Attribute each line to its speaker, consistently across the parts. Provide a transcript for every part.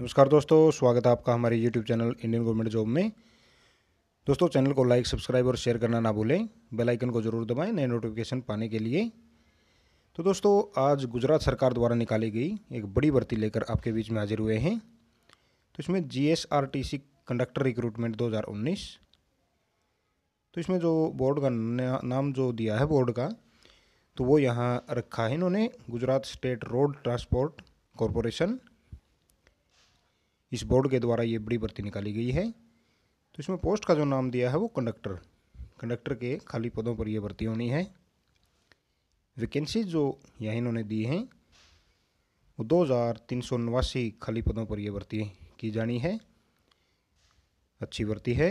Speaker 1: नमस्कार दोस्तों, स्वागत है आपका हमारे YouTube channel Indian government job में। दोस्तों, चैनल को लाइक सब्सक्राइब और शेयर करना ना भूलें। बेल आइकन को ज़रूर दबाएँ नए नोटिफिकेशन पाने के लिए। तो दोस्तों, आज गुजरात सरकार द्वारा निकाली गई एक बड़ी भर्ती लेकर आपके बीच में हाजिर हुए हैं। तो इसमें GSRTC कंडक्टर रिक्रूटमेंट दो हज़ार उन्नीस। तो इसमें जो बोर्ड का नाम जो दिया है बोर्ड का तो वो यहाँ रखा है इन्होंने। Gujarat state road transport corporation इस बोर्ड के द्वारा ये बड़ी भर्ती निकाली गई है। तो इसमें पोस्ट का जो नाम दिया है वो कंडक्टर कंडक्टर के खाली पदों पर यह भर्ती होनी है। वैकेंसी जो यहाँ इन्होंने दी हैं, वो दो हज़ार तीन सौ नवासी खाली पदों पर यह भर्ती की जानी है। अच्छी भर्ती है।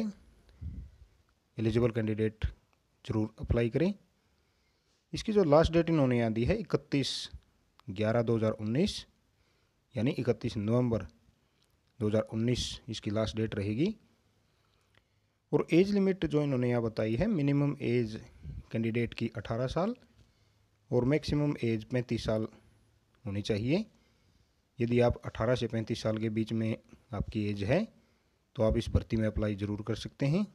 Speaker 1: एलिजिबल कैंडिडेट ज़रूर अप्लाई करें। इसकी जो लास्ट डेट इन्होंने यहाँ दी है, इकतीस ग्यारह दो हज़ार उन्नीस, यानी इकतीस नवंबर 2019 इसकी लास्ट डेट रहेगी। और एज लिमिट जो इन्होंने यहाँ बताई है मिनिमम एज कैंडिडेट की 18 साल और मैक्सिमम एज 35 साल होनी चाहिए। यदि आप 18 से 35 साल के बीच में आपकी एज है तो आप इस भर्ती में अप्लाई ज़रूर कर सकते हैं।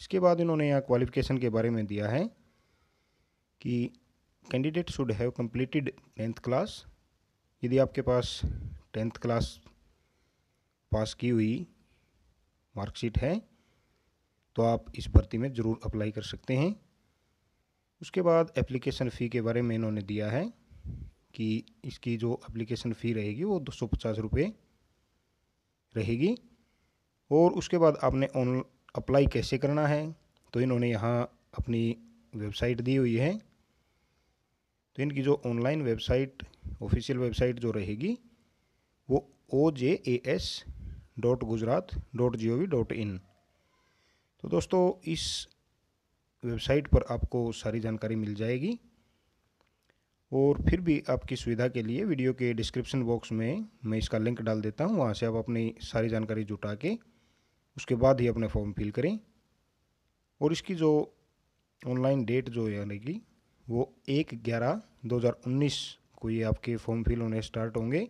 Speaker 1: इसके बाद इन्होंने यहाँ क्वालिफ़िकेशन के बारे में दिया है कि candidate should have completed tenth class यदि आपके पास टेंथ क्लास पास की हुई मार्कशीट है तो आप इस भर्ती में ज़रूर अप्लाई कर सकते हैं। उसके बाद एप्लीकेशन फ़ी के बारे में इन्होंने दिया है कि इसकी जो एप्लीकेशन फ़ी रहेगी वो दो सौ पचास रुपये रहेगी, और उसके बाद आपने ऑन, अप्लाई कैसे करना है तो इन्होंने यहाँ अपनी वेबसाइट दी हुई है। तो इनकी जो ऑनलाइन वेबसाइट, ऑफिशियल वेबसाइट जो रहेगी, वो O J A S dot Gujarat, dot G O V dot in तो दोस्तों, इस वेबसाइट पर आपको सारी जानकारी मिल जाएगी। और फिर भी आपकी सुविधा के लिए वीडियो के डिस्क्रिप्शन बॉक्स में मैं इसका लिंक डाल देता हूँ, वहाँ से आप अपनी सारी जानकारी जुटा के उसके बाद ही अपने फॉर्म फिल करें। और इसकी जो ऑनलाइन डेट जो रहेगी वो एक ग्यारह दो हज़ार उन्नीस को ये आपके फॉर्म फिल होने स्टार्ट होंगे।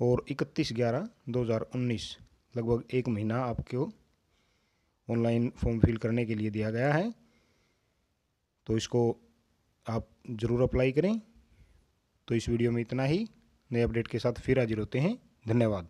Speaker 1: और इकतीस ग्यारह दो हज़ार उन्नीस, लगभग एक महीना आपको ऑनलाइन फॉर्म फिल करने के लिए दिया गया है। तो इसको आप ज़रूर अप्लाई करें। तो इस वीडियो में इतना ही। नए अपडेट के साथ फिर हाजिर होते हैं। धन्यवाद।